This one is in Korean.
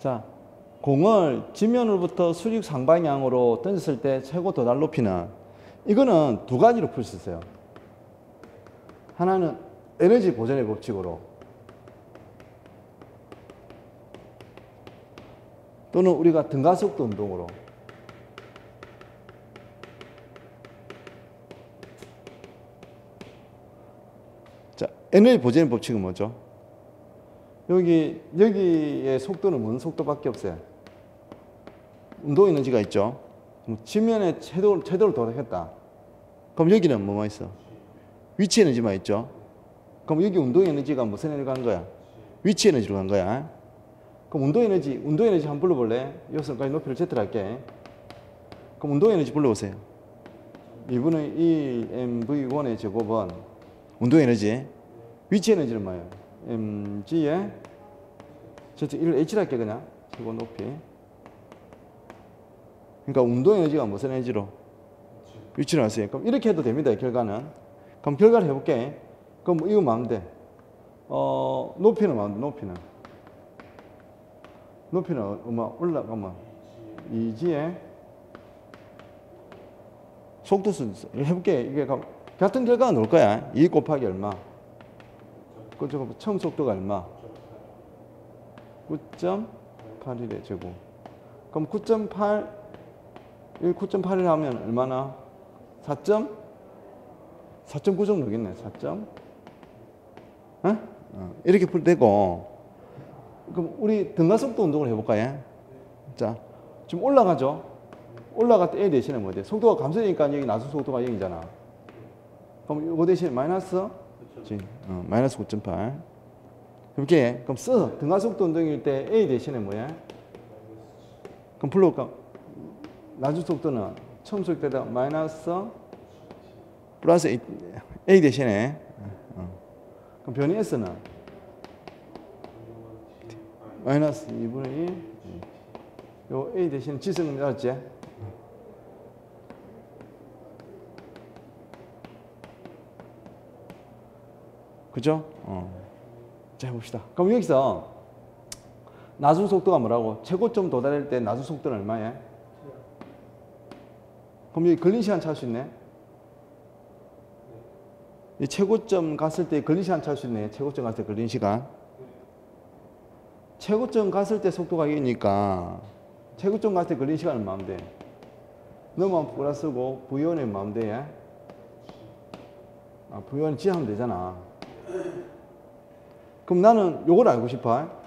자, 공을 지면으로부터 수직 상방향으로 던졌을 때 최고 도달 높이는 이거는 두 가지로 풀 수 있어요. 하나는 에너지 보존의 법칙으로 또는 우리가 등가속도 운동으로 자, 에너지 보존의 법칙은 뭐죠? 여기 여기의 속도는 무슨 속도밖에 없어요. 운동 에너지가 있죠. 지면에 최도 최도를 도달했다. 그럼 여기는 뭐만 있어? 위치 에너지만 있죠. 그럼 여기 운동 에너지가 무슨 에너지가 간 거야? 위치 에너지로 간 거야. 그럼 운동 에너지, 운동 에너지 한번 불러볼래? 여기서까지 높이를 Z로 할게. 그럼 운동 에너지 불러보세요. 2분의 1 mv1의 제곱은 운동 에너지. 위치 에너지는 뭐예요? Mg의 Z 1을 h로 할게 그냥. 최고 높이. 그러니까 운동 에너지가 무슨 에너지로? 할수 있어요. 그럼 이렇게 해도 됩니다. 결과는. 그럼 결과를 해볼게. 그럼 이거 마음 돼. 어, 높이는 마음 돼. 높이는. 높이는 얼마 올라가면 이지에 속도수 해볼게. 이게 가- 같은 결과가 나올 거야. 2 곱하기 얼마? 그죠? 처음 속도가 얼마? 9.81의 제곱. 그럼 9.8, 1 9.8을 하면 얼마나? 4. 4.9 정도 되겠네. 4. 어? 어, 이렇게 풀 되고. 그럼 우리 등가속도 운동을 해볼까요? 자, 지금 올라가죠? 올라갈 때 A 대신에 뭐 돼? 속도가 감소되니까 여기 나수 속도가 0이잖아. 그럼 이거 대신에 마이너스? 어, 마이너스 9.8. 이렇게, 그럼 써. 등가속도 운동일 때 A 대신에 뭐야? 그럼 불러볼까? 나주 속도는 처음 속도다 마이너스 플러스 A, 대신에 어. 그럼 변이 S는 마이너스 2분의 1. 요 A 대신 지승 알았지? 그죠? 어. 자, 해봅시다. 그럼 여기서 나수 속도가 뭐라고? 최고점 도달할 때 나수 속도는 얼마야? 그럼 여기 걸린 시간 찾을 수 있네? 이 최고점 갔을 때 걸린 시간 찾을 수 있네. 최고점 갔을 때 걸린 시간. 최고점 갔을 때 속도가 이니까 최고점 갔을 때 걸린 시간은 마음 돼. 너만 플러스고 V1의 마음 돼. 아, V1 지하면 되잖아. 그럼 나는 요걸 알고 싶어.